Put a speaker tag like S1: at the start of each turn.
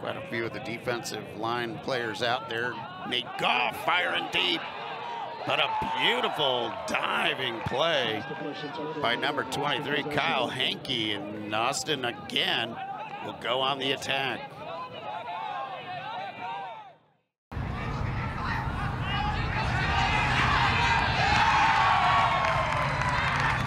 S1: Quite a few of the defensive line players out there. Nate Goff firing deep. But a beautiful diving play by number 23, Kyle Henke. And Austin again will go on the attack.